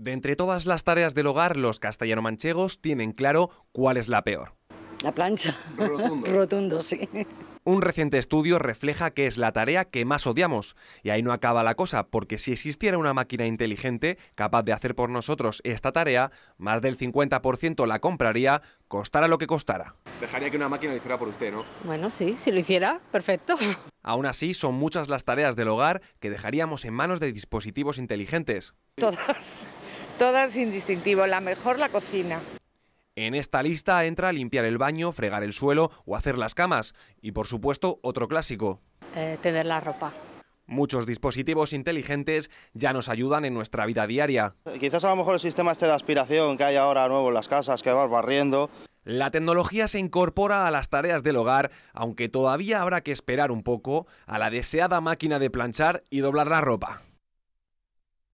De entre todas las tareas del hogar, los castellano-manchegos tienen claro cuál es la peor. La plancha. Rotundo. Rotundo, sí. Un reciente estudio refleja que es la tarea que más odiamos. Y ahí no acaba la cosa, porque si existiera una máquina inteligente capaz de hacer por nosotros esta tarea, más del 50% la compraría, costara lo que costara. Dejaría que una máquina lo hiciera por usted, ¿no? Bueno, sí, si lo hiciera, perfecto. Aún así, son muchas las tareas del hogar que dejaríamos en manos de dispositivos inteligentes. Todas, todas sin distintivo. La mejor la cocina. En esta lista entra limpiar el baño, fregar el suelo o hacer las camas. Y por supuesto, otro clásico. Eh, tener la ropa. Muchos dispositivos inteligentes ya nos ayudan en nuestra vida diaria. Quizás a lo mejor el sistema este de aspiración que hay ahora nuevo en las casas, que vas barriendo. La tecnología se incorpora a las tareas del hogar, aunque todavía habrá que esperar un poco a la deseada máquina de planchar y doblar la ropa.